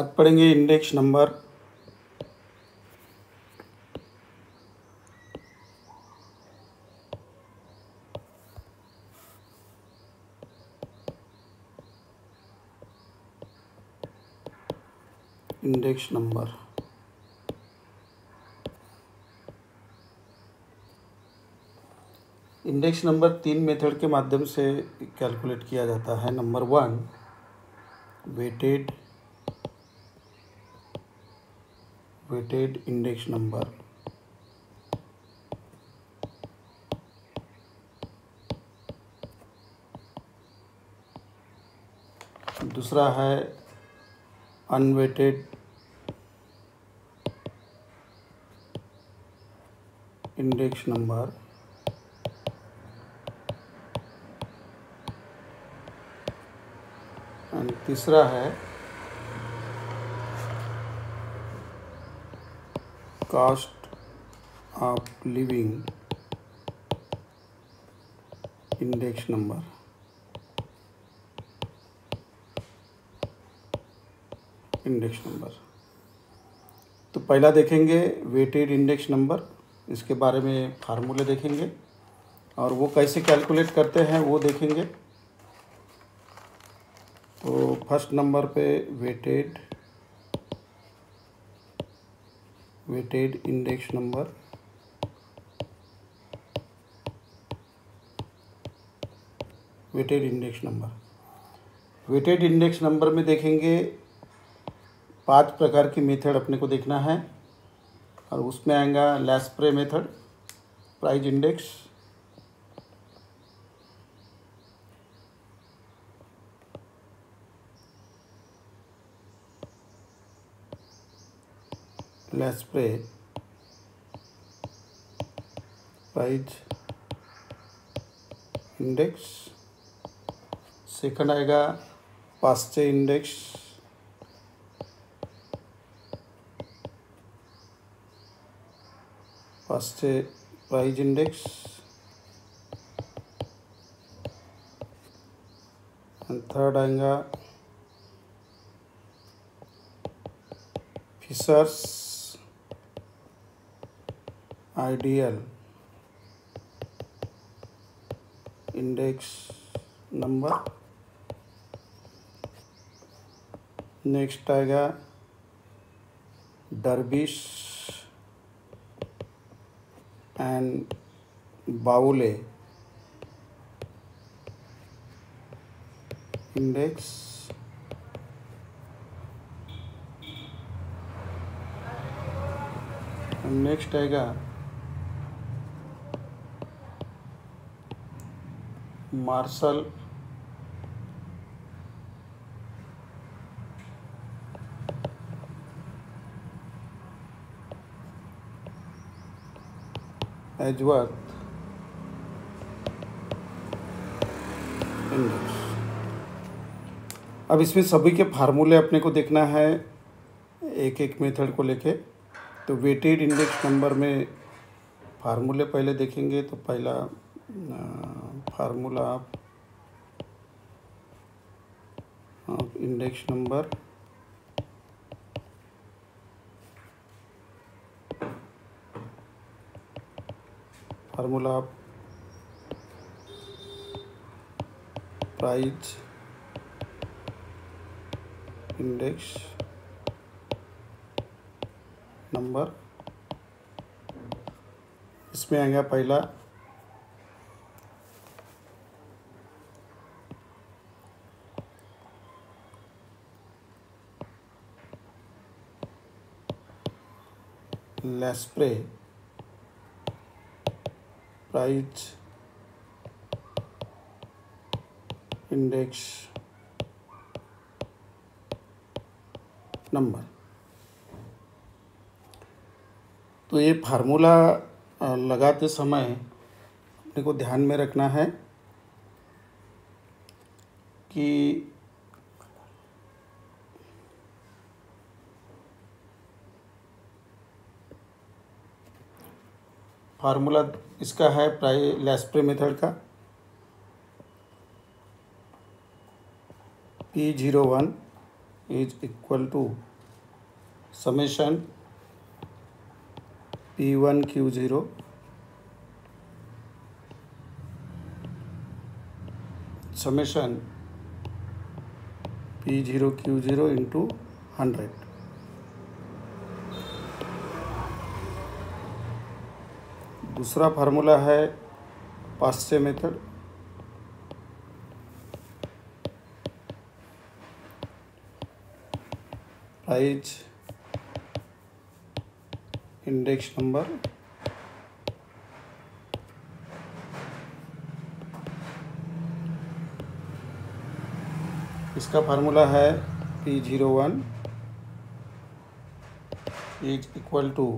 अब पढ़ेंगे index number index number index number तीन मेथड के माध्यम से कैलकुलेट किया जाता है number one weighted weighted index number दूसरा है अनवेटेड इंडेक्स नंबर एंड तीसरा है cost of living index number index number तो पहला देखेंगे वेटेड इंडेक्स नंबर इसके बारे में फार्मूले देखेंगे और वो कैसे कैलकुलेट करते हैं वो देखेंगे तो फर्स्ट नंबर पे weighted weighted index number weighted index number weighted index number में देखेंगे पांच प्रकार की मेथड अपने को देखना है और उसमें आएगा Laspeyres method price index Laspeyres price index second आएगा Paasche index Paasche price index and third आएगा Fisher's ideal index number next आएगा Drobisch and Bowley index next आएगा मार्शल एजवर्थ इंडेक्स अब इसमें सभी के फार्मूले अपने को देखना है एक एक मेथड को लेके तो वेटेड इंडेक्स नंबर में फार्मूले पहले देखेंगे तो पहला फार्मूला आप, इंडेक्स नंबर फार्मूला आप प्राइज इंडेक्स नंबर इसमें आएगा पहला let's प्राइज इंडेक्स नंबर तो ये फार्मूला लगाते समय अपने को ध्यान में रखना है कि फार्मूला इसका है प्राइ लेस्प्रे मेथड का P zero one is equal to summation P one Q zero summation P zero Q zero into hundred दूसरा फार्मूला है Paasche method price index number इसका फार्मूला है P zero one is equal to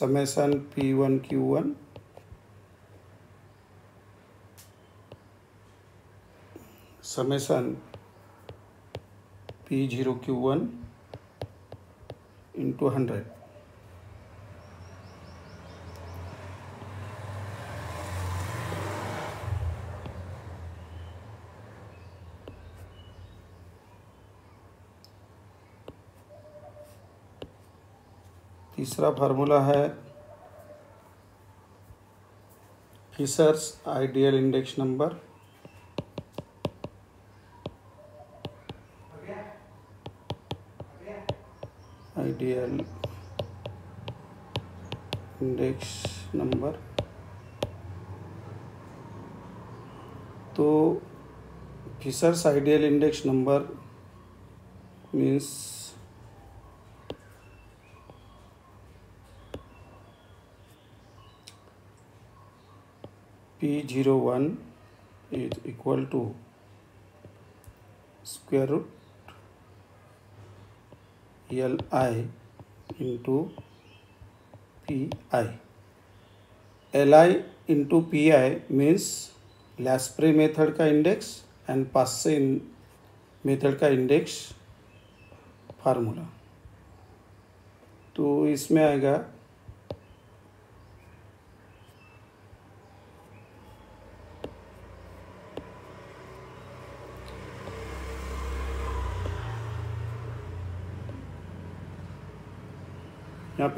summation P one Q one summation P zero Q one into hundred तीसरा formula है Fisher's ideal index number ideal index number तो Fisher's ideal index number means p zero one is equal to square root L i into P i. L i into P i means Laspeyres method का index and Paasche method का index formula तो इसमें आएगा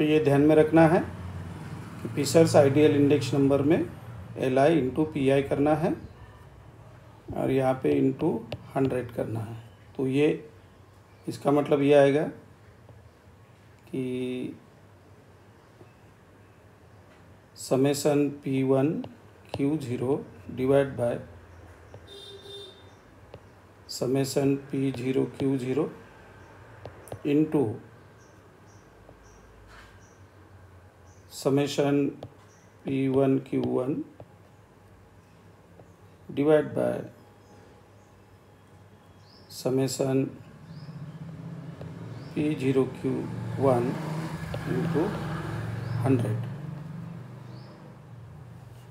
तो ये ध्यान में रखना है कि फिशर्स आइडियल इंडेक्स नंबर में L I into P I करना है और यहाँ पे इंटू हंड्रेड करना है तो ये इसका मतलब ये आएगा कि summation P one Q zero divide by summation P zero Q zero into summation P1 Q1 divided by summation P0 Q1 into 100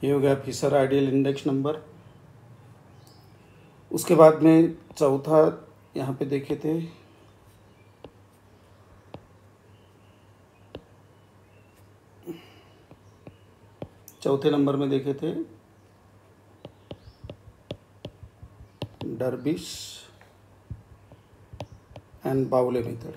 ये हो गया फिशर आइडियल इंडेक्स नंबर उसके बाद में चौथा यहाँ पे देखे थे चौथे नंबर में देखे थे डरबिश एंड बाउले मेथड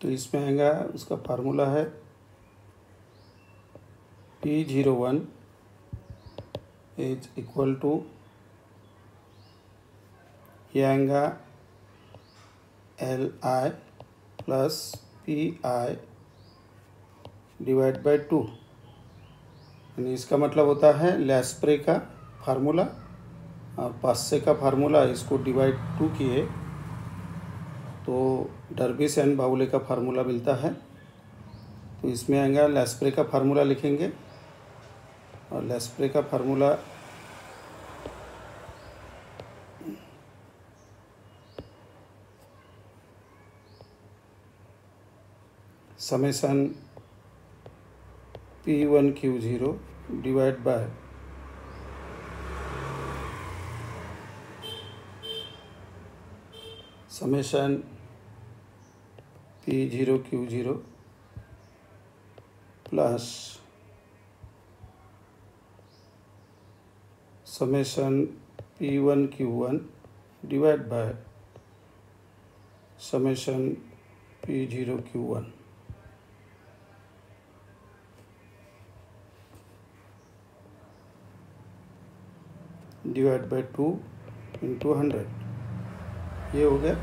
तो इसमें आएगा उसका फार्मूला है P zero one is equal to ये आएगा L I plus P I divide by two यानी इसका मतलब होता है लेस्प्रे का फार्मूला और पास्से का फार्मूला इसको डिवाइड टू किए तो डरबिस एंड बाउले का फार्मूला मिलता है तो इसमें आएगा लेस्प्रे का फार्मूला लिखेंगे और लेस्प्रे का formula summation P one Q zero divide by summation P zero Q zero plus summation P one Q one divide by summation P zero Q one divide by two into hundred ये हो गया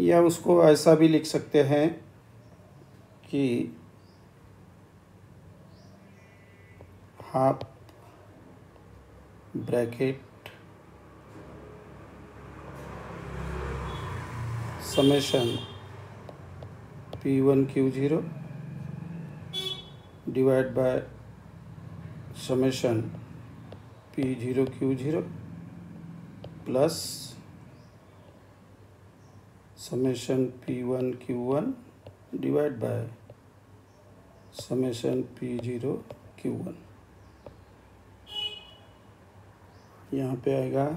या उसको ऐसा भी लिख सकते हैं कि half bracket summation P one Q zero divide by summation P zero Q zero plus summation P one Q one divide by summation P zero Q one यहाँ पे आएगा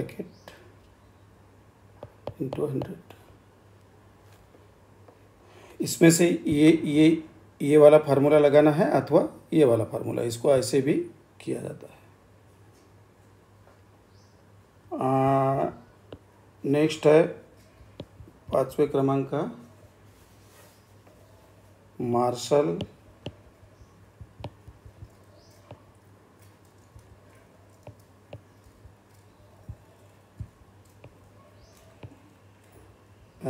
ब्रैकेट इंटू हंड्रेड इसमें से ये ये ये वाला फार्मूला लगाना है अथवा ये वाला फार्मूला इसको ऐसे भी किया जाता है नेक्स्ट है पांचवे क्रमांक का Marshall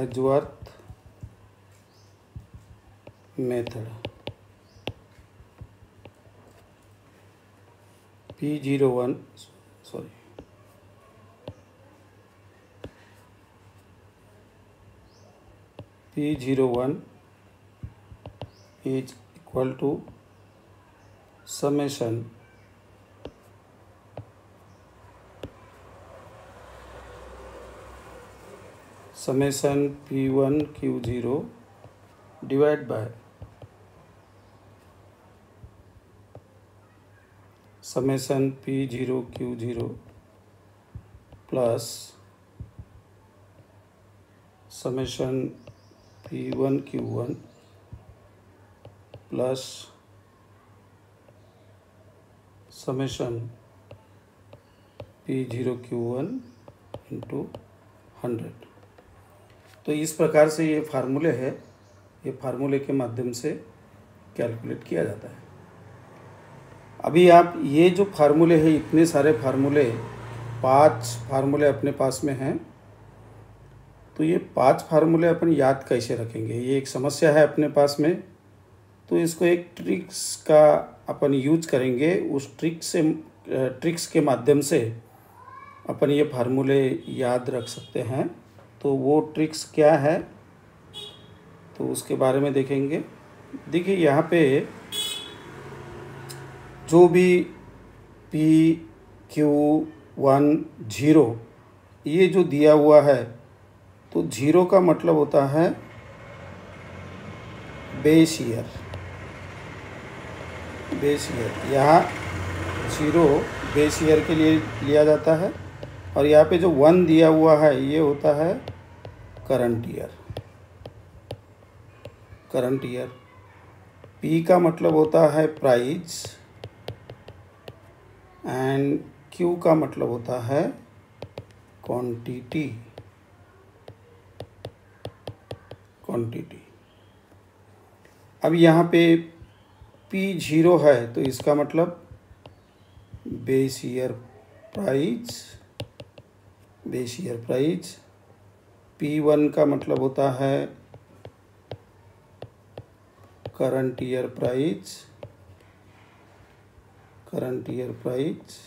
Edgeworth method. P01 P01 is equal to summation summation P one Q zero divide by summation P zero Q zero plus summation P one Q one plus summation P zero Q one into hundred तो इस प्रकार से ये फार्मूले है ये फार्मूले के माध्यम से कैलकुलेट किया जाता है अभी आप ये जो फार्मूले हैं इतने सारे फार्मूले पांच फार्मूले अपने पास में हैं तो ये पांच फार्मूले अपन याद कैसे रखेंगे ये एक समस्या है अपने पास में तो इसको एक ट्रिक्स का अपन यूज करेंगे उस ट्रिक्स से ट्रिक्स के माध्यम से अपन ये फार्मूले याद रख सकते हैं तो वो ट्रिक्स क्या है तो उसके बारे में देखेंगे देखिए यहाँ पे जो भी पी क्यू वन जीरो ये जो दिया हुआ है तो जीरो का मतलब होता है बेस ईयर बेस ईयर यहाँ जीरो बेस ईयर के लिए लिया जाता है और यहाँ पे जो वन दिया हुआ है ये होता है current year current year P का मतलब होता है प्राइज एंड क्यू का मतलब होता है क्वांटिटी क्वांटिटी अब यहाँ पे पी जीरो है तो इसका मतलब base year price base year price P1 one का मतलब होता है current year price current year price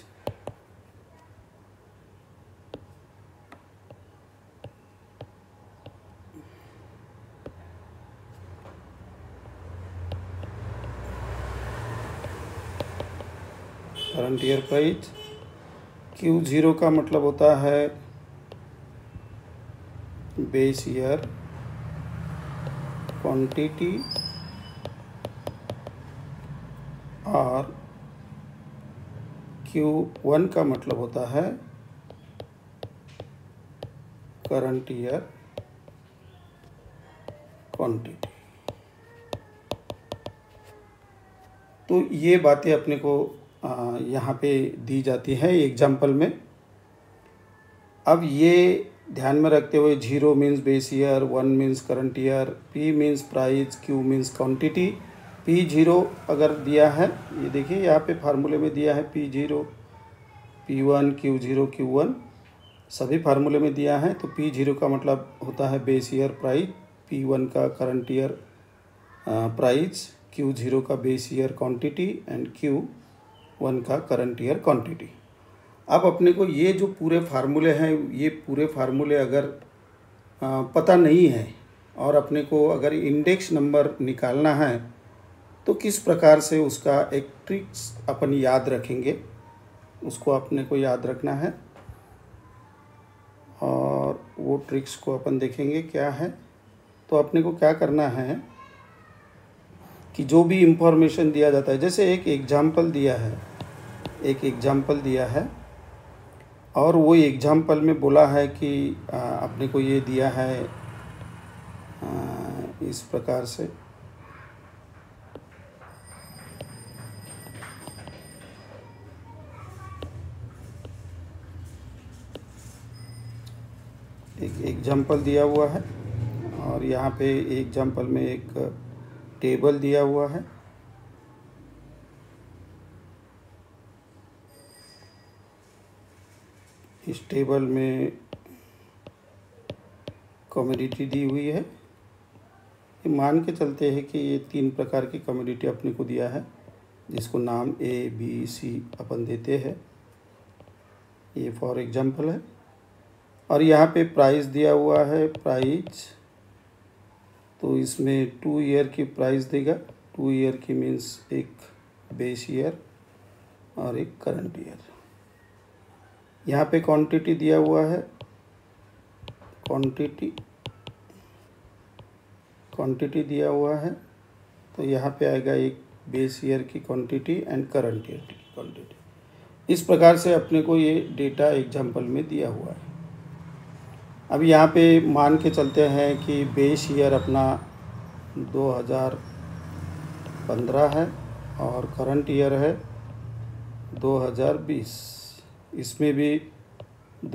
current year price Q zero का मतलब होता है base here quantity और Q1 का मतलब होता है करंट ईयर क्वांटिटी तो ये बातें अपने को यहाँ पे दी जाती हैं एग्जाम्पल में अब ये ध्यान में रखते हुए zero means base year one means current year P means price Q means quantity P zero अगर दिया है ये देखिए यहाँ पे फार्मूले में दिया है P zero P one Q zero Q one सभी फार्मूले में दिया है तो पी जीरो का मतलब होता है base year price P one का current year price Q zero का base year quantity and Q one का करंट ईयर क्वांटिटी अब अपने को ये जो पूरे फार्मूले हैं ये पूरे फार्मूले अगर पता नहीं है और अपने को अगर इंडेक्स नंबर निकालना है तो किस प्रकार से उसका एक ट्रिक्स अपन याद रखेंगे उसको अपने को याद रखना है और वो ट्रिक्स को अपन देखेंगे क्या है तो अपने को क्या करना है कि जो भी इंफॉर्मेशन दिया जाता है जैसे एक एग्जाम्पल दिया है एक एग्जाम्पल दिया है और वो एग्ज़ाम्पल में बोला है कि आपने को ये दिया है इस प्रकार से एक एग्जाम्पल दिया हुआ है और यहाँ पे एग्जाम्पल में एक टेबल दिया हुआ है इस टेबल में कम्योडिटी दी हुई है ये मान के चलते हैं कि ये तीन प्रकार की कॉमोडिटी अपने को दिया है जिसको नाम ए बी सी अपन देते हैं ये फॉर एग्जांपल है और यहाँ पे प्राइस दिया हुआ है प्राइस तो इसमें टू ईयर की प्राइस देगा टू ईयर की मीन्स एक बेस ईयर और एक करंट ईयर यहाँ पे क्वांटिटी दिया हुआ है क्वांटिटी क्वांटिटी दिया हुआ है तो यहाँ पे आएगा एक बेस ईयर की क्वांटिटी एंड करंट ईयर की क्वांटिटी इस प्रकार से अपने को ये डेटा एग्जाम्पल में दिया हुआ है अब यहाँ पे मान के चलते हैं कि बेस ईयर अपना 2015 है और करंट ईयर है 2020 इसमें भी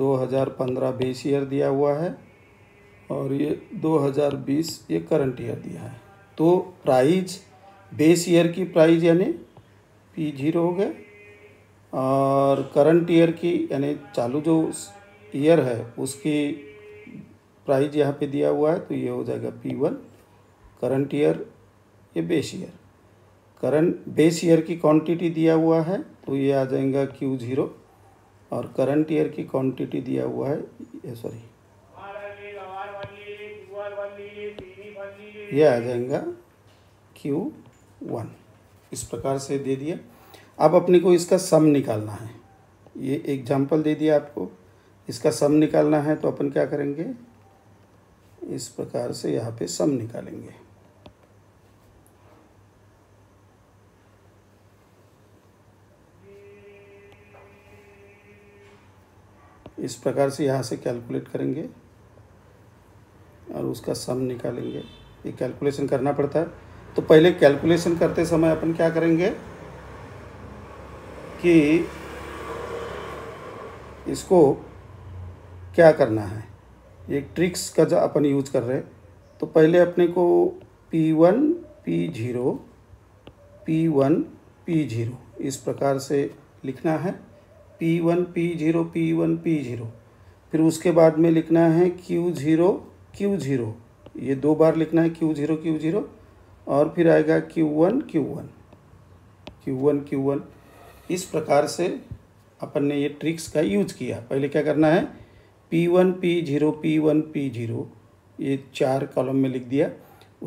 2015-20 ईयर दिया हुआ है और ये 2020 ये करंट ईयर दिया है तो प्राइज बेस ईयर की प्राइज यानी पी जीरो हो गए और करंट ईयर की यानी चालू जो ईयर है उसकी प्राइज यहाँ पे दिया हुआ है तो ये हो जाएगा पी वन करंट ईयर ये base year current base year की क्वांटिटी दिया हुआ है तो ये आ जाएगा क्यू ज़ीरो और करंट ईयर की क्वांटिटी दिया हुआ है सॉरी ये आ जाएगा क्यू वन इस प्रकार से दे दिया अब अपने को इसका सम निकालना है ये एग्जाम्पल दे दिया आपको इसका सम निकालना है तो अपन क्या करेंगे इस प्रकार से यहाँ पे सम निकालेंगे इस प्रकार से यहाँ से कैलकुलेट करेंगे और उसका सम निकालेंगे ये कैलकुलेशन करना पड़ता है तो पहले कैलकुलेशन करते समय अपन क्या करेंगे कि इसको क्या करना है ये ट्रिक्स का जो अपन यूज कर रहे हैं तो पहले अपने को P1, P0, P1, P0 इस प्रकार से लिखना है P one P zero P one P zero फिर उसके बाद में लिखना है क्यू ज़ीरो क्यू ज़ीरो ये दो बार लिखना है क्यू ज़ीरो क्यू ज़ीरो और फिर आएगा Q one Q one Q one Q one इस प्रकार से अपन ने ये ट्रिक्स का यूज किया पहले क्या करना है P one P zero P one P zero ये चार कॉलम में लिख दिया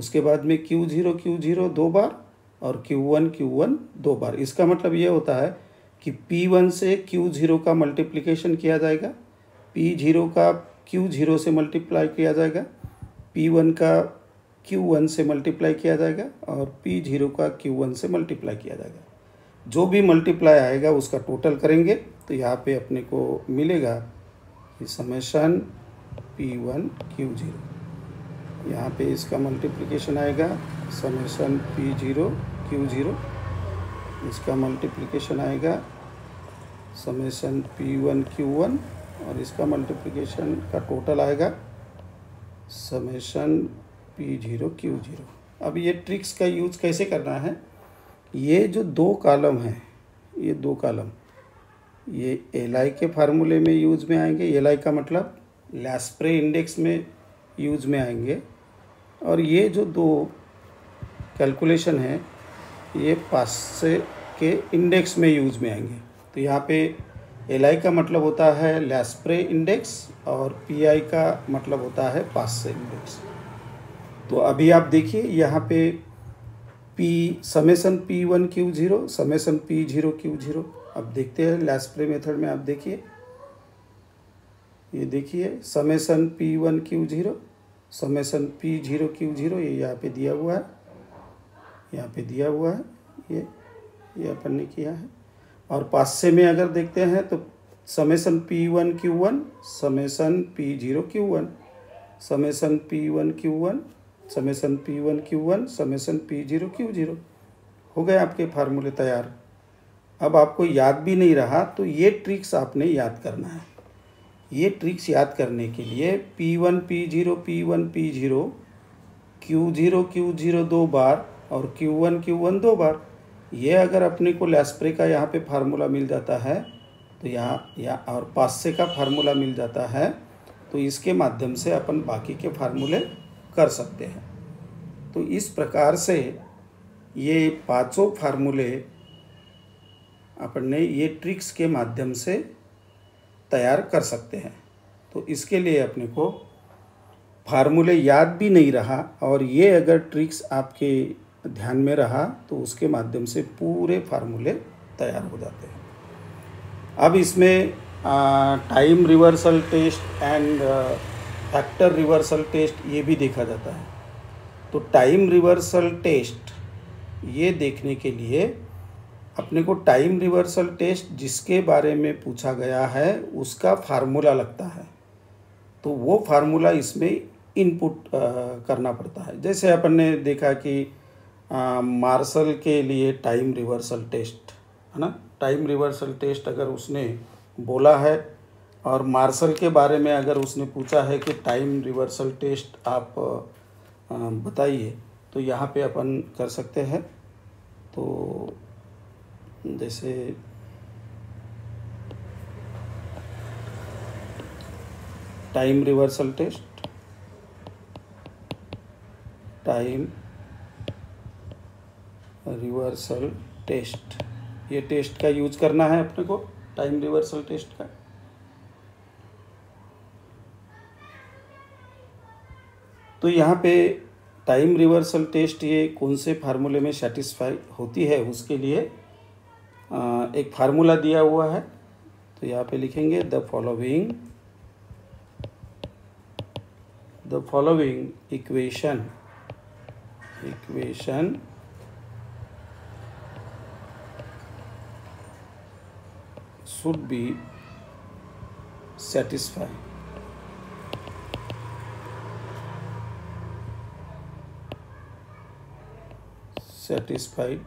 उसके बाद में क्यू जीरो क्यू जीरो दो बार और क्यू वन क्यू वन दो बार इसका मतलब ये होता है कि पी वन से क्यू ज़ीरो का मल्टीप्लिकेशन किया जाएगा पी ज़ीरो का क्यू ज़ीरो से मल्टीप्लाई किया जाएगा पी वन का क्यू वन से मल्टीप्लाई किया जाएगा और पी ज़ीरो का क्यू वन से मल्टीप्लाई किया जाएगा जो भी मल्टीप्लाई आएगा उसका टोटल करेंगे तो यहाँ पे अपने को मिलेगा कि summation P one Q zero यहाँ पे इसका मल्टीप्लिकेशन आएगा summation P zero Q zero इसका मल्टीप्लिकेशन आएगा summation P one Q one और इसका मल्टीप्लिकेशन का टोटल आएगा summation P zero Q zero अब ये ट्रिक्स का यूज कैसे करना है ये जो दो कॉलम हैं ये दो कॉलम ये एल आई के फार्मूले में यूज में आएंगे एल आई का मतलब लैसप्रे इंडेक्स में यूज में आएंगे और ये जो दो कैलकुलेशन है ये से के इंडेक्स में यूज में आएंगे तो यहाँ पे एल का मतलब होता है लैसप्रे इंडेक्स और पी का मतलब होता है पास से इंडेक्स तो अभी आप देखिए यहाँ पे P summation P one Q zero summation P zero Q zero अब देखते हैं लैसप्रे मेथड में आप देखिए ये देखिए summation P one Q zero summation P zero Q zero ये यहाँ पे दिया हुआ है यहाँ पे दिया हुआ है ये ये अपन ने किया है और पास्से में अगर देखते हैं तो summation P one Q one summation P zero Q one summation P one Q one summation P one Q one summation P zero Q zero हो गए आपके फार्मूले तैयार अब आपको याद भी नहीं रहा तो ये ट्रिक्स आपने याद करना है ये ट्रिक्स याद करने के लिए P one P zero P one P zero Q zero Q zero दो बार और Q1 Q1 क्यू वन दो बार ये अगर अपने को लेस्प्रे का यहाँ पे फार्मूला मिल जाता है तो यहाँ या और पास्से का फार्मूला मिल जाता है तो इसके माध्यम से अपन बाकी के फार्मूले कर सकते हैं तो इस प्रकार से ये पांचों फार्मूले अपन ने ये ट्रिक्स के माध्यम से तैयार कर सकते हैं तो इसके लिए अपने को फार्मूले याद भी नहीं रहा और ये अगर ट्रिक्स आपके ध्यान में रहा तो उसके माध्यम से पूरे फार्मूले तैयार हो जाते हैं अब इसमें time reversal test and factor reversal test ये भी देखा जाता है तो टाइम रिवर्सल टेस्ट ये देखने के लिए अपने को टाइम रिवर्सल टेस्ट जिसके बारे में पूछा गया है उसका फार्मूला लगता है तो वो फार्मूला इसमें इनपुट करना पड़ता है जैसे अपन ने देखा कि मार्शल के लिए टाइम रिवर्सल टेस्ट है ना टाइम रिवर्सल टेस्ट अगर उसने बोला है और मार्शल के बारे में अगर उसने पूछा है कि टाइम रिवर्सल टेस्ट आप बताइए तो यहाँ पे अपन कर सकते हैं तो जैसे time reversal test time reversal test ये टेस्ट का यूज करना है अपने को टाइम रिवर्सल टेस्ट का तो यहाँ पे टाइम रिवर्सल टेस्ट ये कौन से फार्मूले में सेटिस्फाई होती है उसके लिए एक फार्मूला दिया हुआ है तो यहाँ पे लिखेंगे the following the following equation equation should be satisfied. Satisfied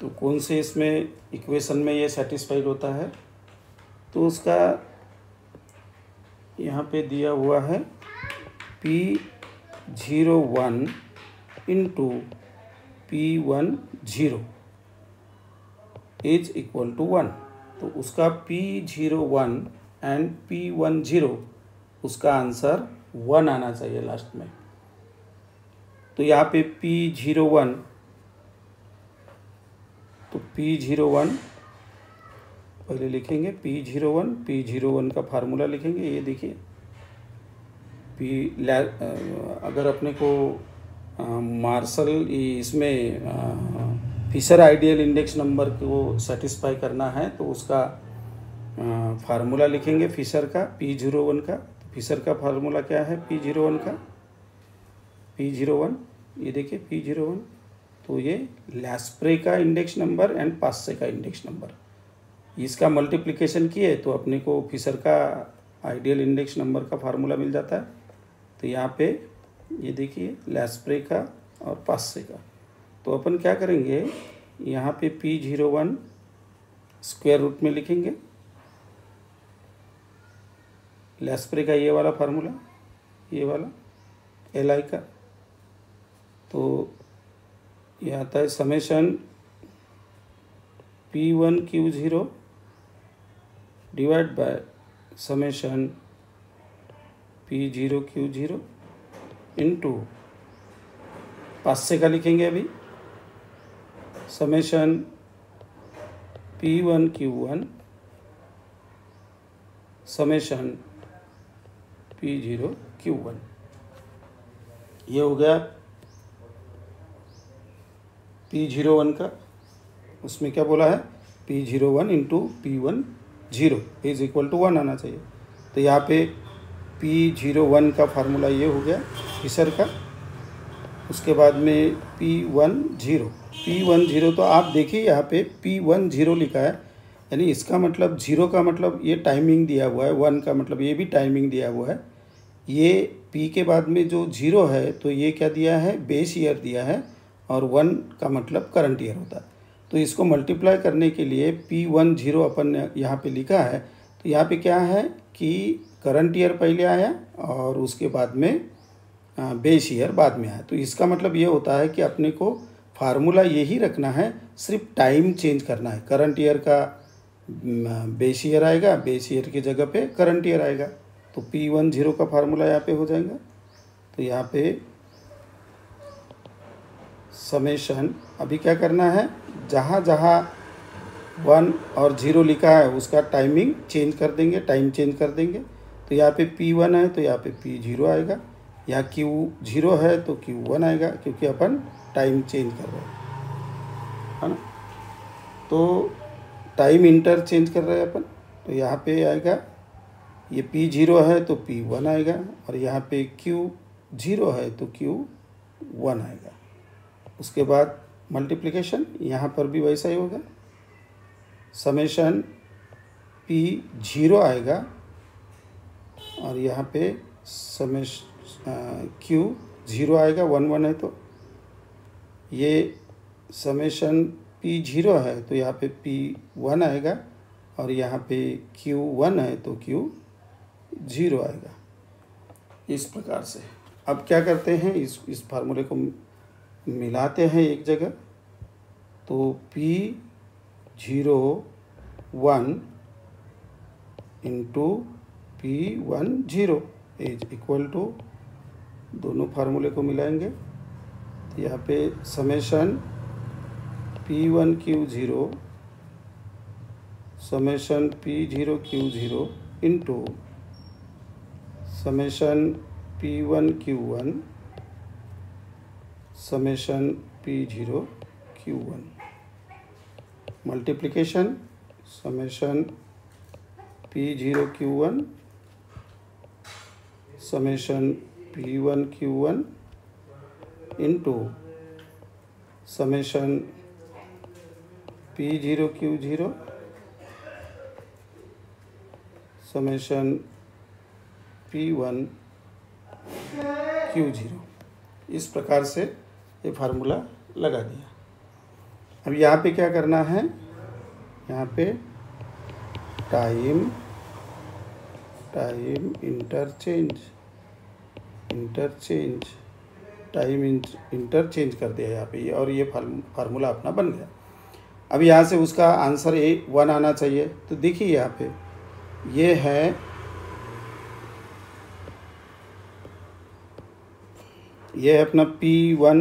तो कौन से इसमें इक्वेशन में ये सेटिस्फाइड होता है तो उसका यहाँ पे दिया हुआ है P zero one into P one zero is equal to one तो उसका P zero one and P one zero उसका आंसर वन आना चाहिए लास्ट में तो यहाँ पे पी जीरो वन तो पी जीरो वन पहले लिखेंगे P zero one P zero one का फार्मूला लिखेंगे ये देखिए पी अगर अपने को मार्शल इसमें फिशर आइडियल इंडेक्स नंबर को सेटिस्फाई करना है तो उसका फार्मूला लिखेंगे फिशर का पी जीरो वन का फिशर तो का फार्मूला क्या है पी जीरो वन का पी जीरो वन ये देखिए पी जीरो वन तो ये लैसप्रे का इंडेक्स नंबर एंड पास्से का इंडेक्स नंबर इसका मल्टीप्लिकेशन किए तो अपने को फिशर का आइडियल इंडेक्स नंबर का फार्मूला मिल जाता है तो यहाँ पे ये देखिए लैसप्रे का और पासे का तो अपन क्या करेंगे यहाँ पे P zero one square root में लिखेंगे लेस्प्रे का ये वाला फार्मूला ये वाला एल आई का तो यह आता है summation P one Q zero divide by summation P zero Q zero into Paasche से का लिखेंगे अभी summation P one Q one summation P zero Q one ये हो गया पी जीरो वन का उसमें क्या बोला है P zero one into P one zero is equal to one आना चाहिए तो यहाँ पे पी जीरो वन का फार्मूला ये हो गया फिसर का उसके बाद में P one zero P one zero तो आप देखिए यहाँ पे पी वन जीरो लिखा है यानी इसका मतलब जीरो का मतलब ये टाइमिंग दिया हुआ है वन का मतलब ये भी टाइमिंग दिया हुआ है ये पी के बाद में जो जीरो है तो ये क्या दिया है बेस ईयर दिया है और वन का मतलब करंट ईयर होता है तो इसको मल्टीप्लाई करने के लिए पी वन जीरो अपन यहाँ पर लिखा है तो यहाँ पे क्या है कि करंट ईयर पहले आया और उसके बाद में बेस ईयर बाद में आया तो इसका मतलब ये होता है कि अपने को फार्मूला यही रखना है सिर्फ टाइम चेंज करना है करंट ईयर का बेस ईयर आएगा बेस ईयर की जगह पे करंट ईयर आएगा तो पी वन जीरो का फार्मूला यहाँ पे हो जाएगा तो यहाँ पे समेशन अभी क्या करना है जहाँ जहाँ वन और जीरो लिखा है उसका टाइमिंग चेंज कर देंगे टाइम चेंज कर देंगे तो यहाँ पे पी वन है तो यहाँ पे पी जीरो आएगा या क्यू जीरो है तो क्यू वन आएगा क्योंकि अपन टाइम चेंज कर रहे हैं है ना तो टाइम इंटर चेंज कर रहे हैं अपन तो यहाँ पे आएगा ये पी जीरो है तो पी वन आएगा और यहाँ पे क्यू जीरो है तो क्यू वन आएगा उसके बाद मल्टीप्लिकेशन यहाँ पर भी वैसा ही होगा समेशन पी जीरो आएगा और यहाँ पे समेश क्यू जीरो आएगा वन वन है तो ये समेशन पी जीरो है तो यहाँ पे पी वन आएगा और यहाँ पे क्यू वन है तो क्यू जीरो आएगा इस प्रकार से अब क्या करते हैं इस इस फार्मूले को मिलाते हैं एक जगह तो P zero one into P one zero is equal to दोनों फार्मूले को मिलाएंगे तो यहाँ पे summation P one Q zero summation P zero Q zero into summation P one Q one summation P zero Q one multiplication summation P zero Q one summation P one Q one into summation P zero Q zero summation P one Q zero इस प्रकार से ये formula लगा दिया अब यहाँ पे क्या करना है यहाँ पे time time interchange interchange time interchange कर दिया यहाँ पे और ये फार्मूला अपना बन गया अब यहाँ से उसका आंसर ए वन आना चाहिए तो देखिए यहाँ पे ये है ये है अपना P one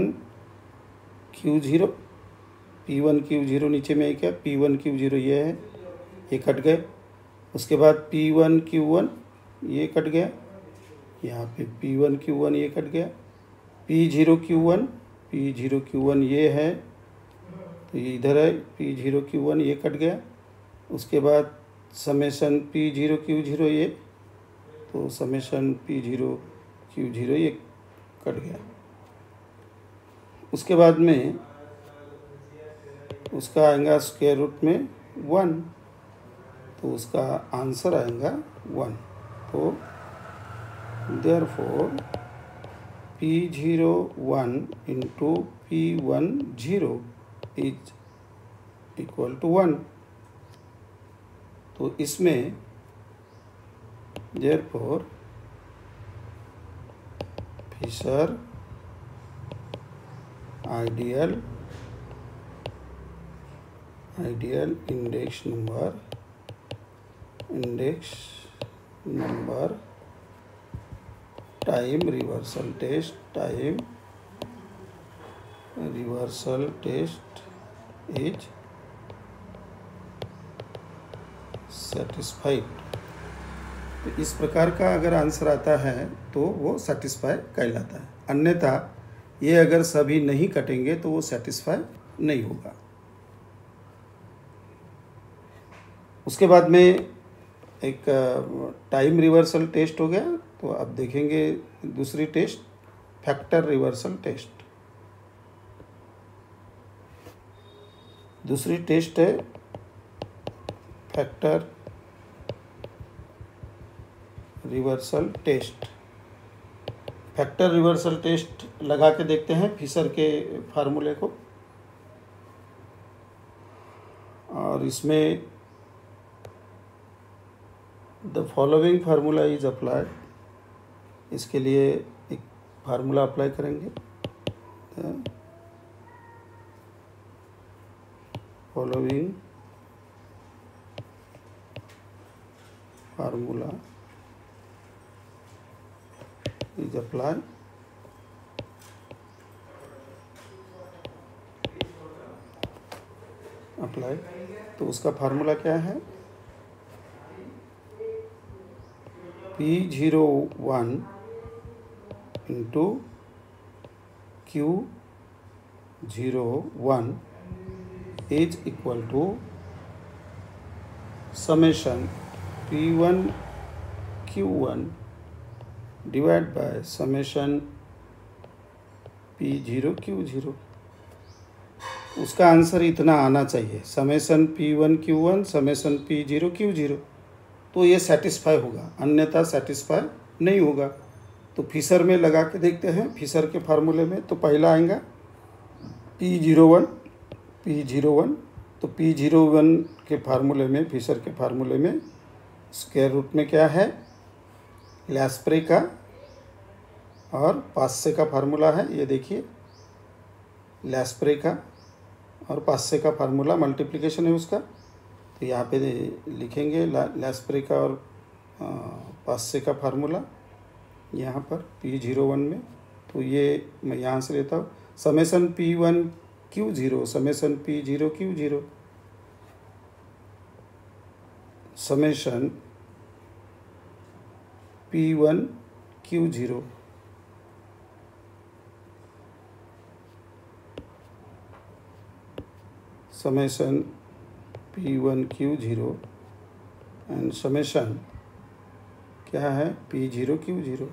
Q zero P one Q zero नीचे में एक है पी वन क्यू ज़ीरो ये है ये कट गए उसके बाद पी वन क्यू वन ये कट गया यहाँ पे पी वन क्यू वन ये कट गया P zero Q one P zero Q one ये है तो ये इधर है पी जीरो क्यू वन ये कट गया उसके बाद summation P zero Q zero ये तो summation P zero Q zero ये कट गया उसके बाद में उसका आएगा स्क्वेयर रूट में वन तो उसका आंसर आएगा वन तो therefore P zero one into P one zero is equal to one तो इसमें therefore Fisher ideal ideal index number index number time reversal test time reversal test is satisfied तो इस प्रकार का अगर आंसर आता है तो वो सेटिस्फाई कहलाता है अन्यथा ये अगर सभी नहीं कटेंगे तो वो सेटिस्फाई नहीं होगा उसके बाद में एक टाइम रिवर्सल टेस्ट हो गया तो अब देखेंगे दूसरी टेस्ट फैक्टर रिवर्सल टेस्ट दूसरी टेस्ट है factor reversal test factor reversal test लगा के देखते हैं फिसर के फार्मूले को और इसमें the following formula is applied इसके लिए एक फार्मूला अप्लाई करेंगे following formula is applied apply तो उसका फार्मूला क्या है P zero one into Q zero one is equal to summation P one Q one divide by summation P zero Q zero उसका answer इतना आना चाहिए summation P one Q one summation P zero Q zero तो ये satisfy होगा अन्यथा satisfy नहीं होगा तो फिसर में लगा के देखते हैं फिसर के फार्मूले में तो पहला आएगा P zero one P zero one तो पी जीरो वन के फार्मूले में फिसर के फार्मूले में स्क्वायर रूट में क्या है लैसप्रे का और पास्से का फार्मूला है ये देखिए लैसप्रे का और पास्से का फार्मूला मल्टीप्लीकेशन है उसका तो यहाँ पे लिखेंगे लैसप्रे का और पास्से का फार्मूला यहाँ पर पी तो जीरो वन में तो ये मैं यहाँ से लेता हूँ summation p one q zero summation p zero q zero summation p one q zero summation p one q zero and summation क्या है p zero q zero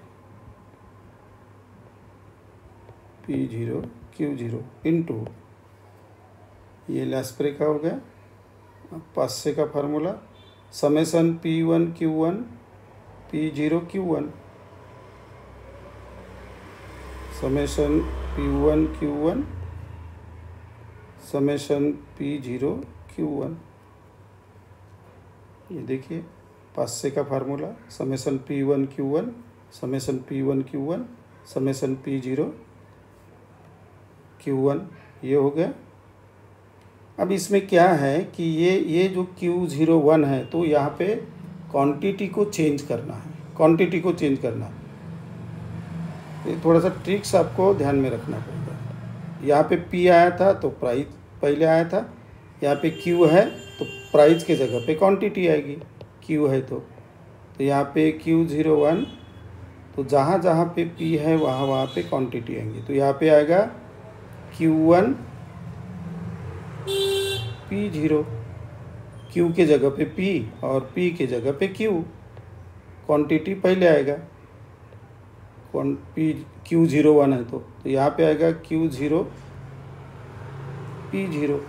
p zero q zero into ये Laspeyres का हो गया से का formula summation p one q one p zero q one summation p one q one summation p zero q one ये देखिए से का formula summation p one q one summation p one q one summation p zero q one ये हो गया अब इसमें क्या है कि ये ये जो क्यू जीरो वन है तो यहाँ पे क्वांटिटी को चेंज करना है क्वांटिटी को चेंज करना है ये थोड़ा सा ट्रिक्स आपको ध्यान में रखना पड़ेगा यहाँ पे पी आया था तो प्राइस पहले आया था यहाँ पे क्यू है प्राइस के जगह पे क्वांटिटी आएगी क्यू है तो तो यहाँ पे क्यू ज़ीरो वन तो जहाँ जहाँ पे पी है वहाँ वहाँ पे क्वांटिटी आएंगी तो यहाँ पे आएगा Q one P zero Q के जगह पे पी और पी के जगह पे क्यू क्वांटिटी पहले आएगा पी क्यू ज़ीरो वन है तो, तो यहाँ पे आएगा q zero p zero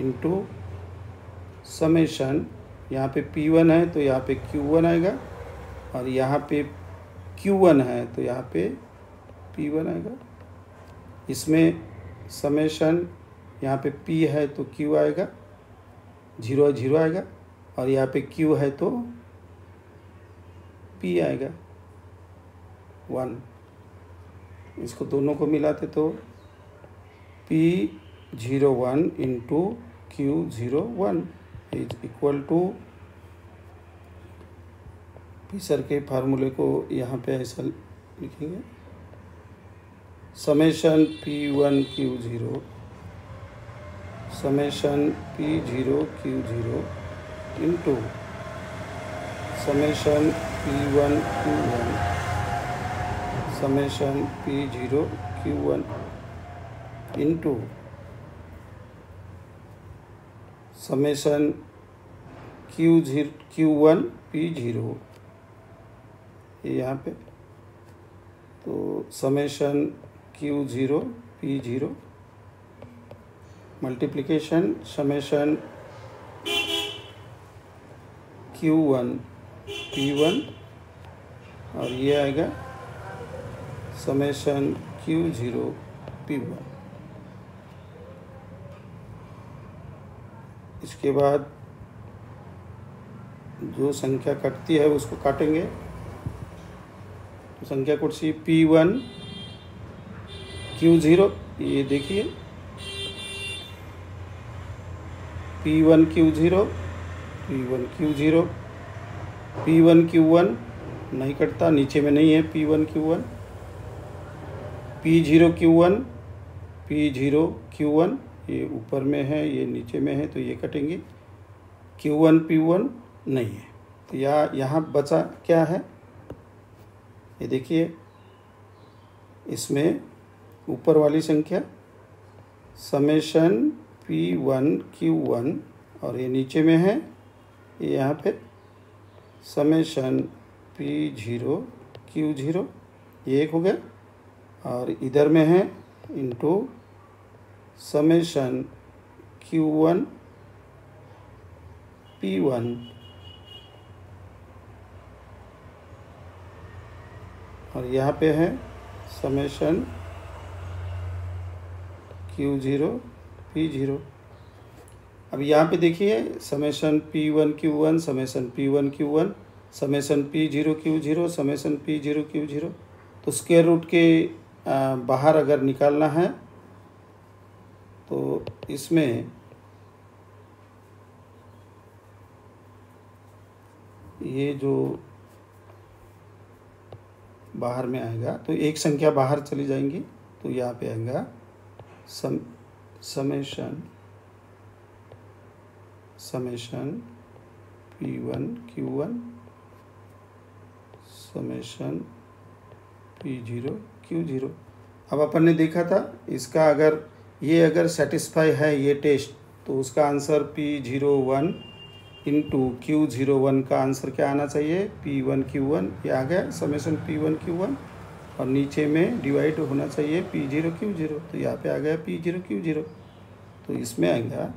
into summation यहाँ पे P1 है तो यहाँ पे Q1 आएगा और यहाँ पे Q1 है तो यहाँ पे P1 आएगा इसमें समेशन यहाँ पे P है तो Q आएगा जीरो जीरो आएगा और यहाँ पे Q है तो P आएगा वन इसको दोनों को मिलाते तो P zero one into q zero one it is equal to Fisher के फार्मूले को यहाँ पे ऐसा लिखेंगे summation p one q zero summation p zero q zero into summation p one q one summation p zero q one into summation q zero q one p zero ये यहाँ पे तो summation q zero p zero multiplication summation q one p one और ये आएगा summation q zero p one इसके बाद जो संख्या कटती है उसको काटेंगे तो संख्या कुर्सी पी वन क्यू ज़ीरो ये देखिए p one q zero p one q zero p one q one नहीं कटता नीचे में नहीं है p one q one p zero q one p zero q one ये ऊपर में है ये नीचे में है तो ये कटेंगे Q1 वन पी वन नहीं है तो या यहाँ बचा क्या है ये देखिए इसमें ऊपर वाली संख्या summation p one q one और ये नीचे में है ये यहाँ पे summation p zero q zero ये एक हो गया और इधर में है into q one p one और यहाँ पे है summation Q zero p zero अब यहाँ पे देखिए summation p one q one summation P one q one summation p zero q zero summation p zero q zero तो स्केयर रूट के बाहर अगर निकालना है इसमें ये जो बाहर में आएगा तो एक संख्या बाहर चली जाएंगी तो यहाँ पे आएगा sum summation summation p one q one summation p zero q zero अब अपन ने देखा था इसका अगर ये अगर सेटिस्फाई है ये टेस्ट तो उसका answer p zero one into q zero one का आंसर क्या आना चाहिए पी वन क्यू वन ये आ गया summation p one q one और नीचे में डिवाइड होना चाहिए पी जीरो क्यू जीरो तो यहाँ पे आ गया पी जीरो क्यू जीरो तो इसमें आएगा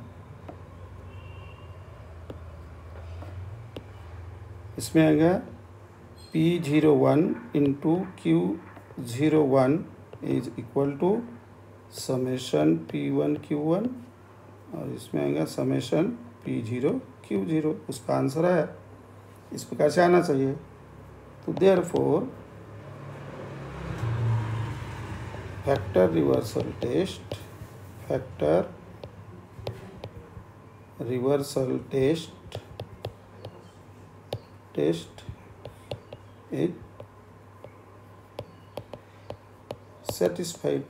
इसमें आएगा p zero one into q zero one is equal to summation p one q one और इसमें आएगा summation p zero q zero उसका आंसर है इस प्रकार से आना चाहिए तो there four factor reversal test factor reversal test test is satisfied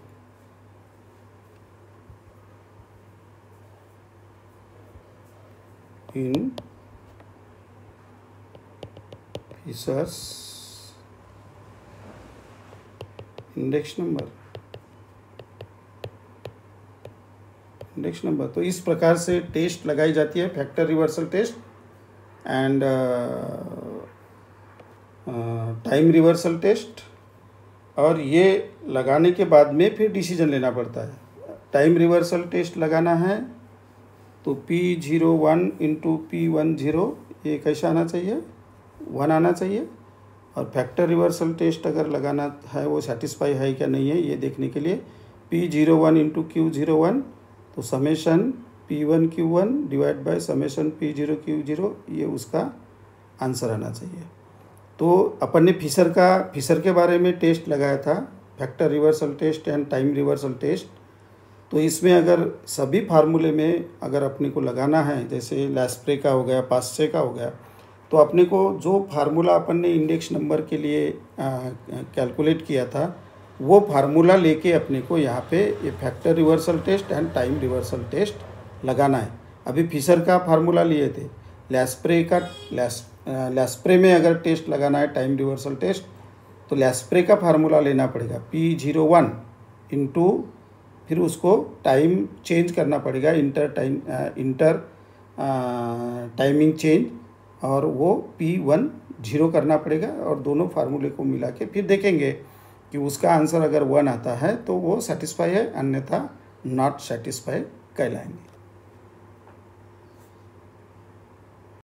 in pieces index number index number तो इस प्रकार से टेस्ट लगाई जाती है factor reversal test and time reversal test और ये लगाने के बाद में फिर डिसीजन लेना पड़ता है टाइम रिवर्सल टेस्ट लगाना है तो p zero one into p one zero ये कैसे आना चाहिए वन आना चाहिए और फैक्टर रिवर्सल टेस्ट अगर लगाना है वो सेटिस्फाई है क्या नहीं है ये देखने के लिए p zero one into q zero one तो summation p one q one divide by summation p zero q zero ये उसका आंसर आना चाहिए तो अपन ने फिसर का फिसर के बारे में टेस्ट लगाया था factor reversal test and time reversal test तो इसमें अगर सभी फार्मूले में अगर अपने को लगाना है जैसे लैसप्रे का हो गया पास्से का हो गया तो अपने को जो फार्मूला अपन ने इंडेक्स नंबर के लिए कैलकुलेट किया था वो फार्मूला लेके अपने को यहाँ पे ये factor reversal test and time reversal test लगाना है अभी फिशर का फार्मूला लिए थे लैसप्रे का लैस लैसप्रे में अगर टेस्ट लगाना है टाइम रिवर्सल टेस्ट तो लैसप्रे का फार्मूला लेना पड़ेगा पी जीरो वन इंटू फिर उसको टाइम चेंज करना पड़ेगा inter time inter timing change और वो पी वन जीरो करना पड़ेगा और दोनों फार्मूले को मिला के फिर देखेंगे कि उसका आंसर अगर वन आता है तो वो सेटिस्फाई है अन्यथा नॉट सेटिस्फाई कहलाएंगे